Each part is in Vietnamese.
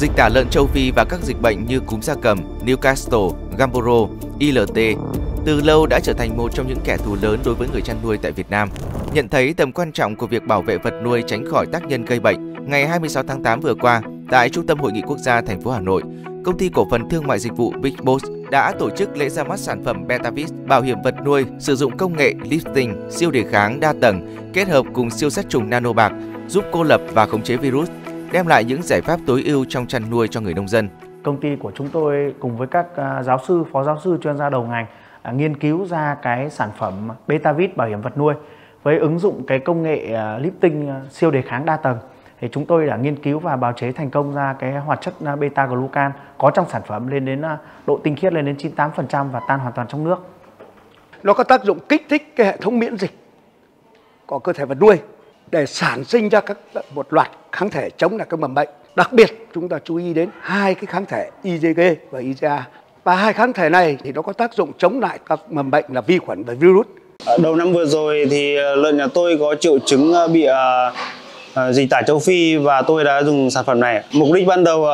Dịch tả lợn châu Phi và các dịch bệnh như cúm gia cầm, Newcastle, Gamboro, ILT từ lâu đã trở thành một trong những kẻ thù lớn đối với người chăn nuôi tại Việt Nam. Nhận thấy tầm quan trọng của việc bảo vệ vật nuôi tránh khỏi tác nhân gây bệnh, ngày 26 tháng 8 vừa qua, tại Trung tâm Hội nghị Quốc gia thành phố Hà Nội, công ty cổ phần thương mại dịch vụ Big Boss đã tổ chức lễ ra mắt sản phẩm Betavis bảo hiểm vật nuôi sử dụng công nghệ lifting siêu đề kháng đa tầng kết hợp cùng siêu sát trùng nano bạc giúp cô lập và khống chế virus, đem lại những giải pháp tối ưu trong chăn nuôi cho người nông dân. Công ty của chúng tôi cùng với các à, giáo sư, phó giáo sư chuyên gia đầu ngành à, nghiên cứu ra cái sản phẩm Betavit bảo hiểm vật nuôi với ứng dụng cái công nghệ à, lifting siêu đề kháng đa tầng thì chúng tôi đã nghiên cứu và bào chế thành công ra cái hoạt chất beta glucan có trong sản phẩm lên đến độ tinh khiết lên đến 98% và tan hoàn toàn trong nước. Nó có tác dụng kích thích cái hệ thống miễn dịch của cơ thể vật nuôi để sản sinh ra các một loạt kháng thể chống lại các mầm bệnh. Đặc biệt, chúng ta chú ý đến hai cái kháng thể IgG và IgA. Và hai kháng thể này thì nó có tác dụng chống lại các mầm bệnh là vi khuẩn và virus. À, đầu năm vừa rồi thì à, lợn nhà tôi có triệu chứng à, bị dịch tả châu Phi và tôi đã dùng sản phẩm này. Mục đích ban đầu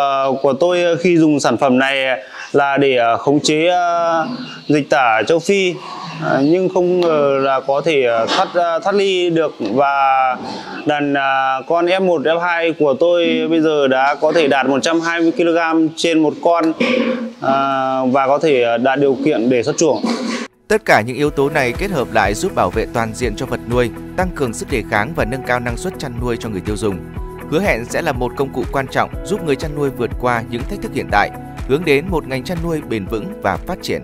của tôi khi dùng sản phẩm này là để khống chế dịch tả châu Phi À, nhưng không ngờ là có thể ờ, thoát thoát ly được và đàn à, con F1 F2 của tôi bây giờ đã có thể đạt 120 kg trên một con à, và có thể ờ, đạt điều kiện để xuất chuồng. Tất cả những yếu tố này kết hợp lại giúp bảo vệ toàn diện cho vật nuôi, tăng cường sức đề kháng và nâng cao năng suất chăn nuôi cho người tiêu dùng. Hứa hẹn sẽ là một công cụ quan trọng giúp người chăn nuôi vượt qua những thách thức hiện tại, hướng đến một ngành chăn nuôi bền vững và phát triển.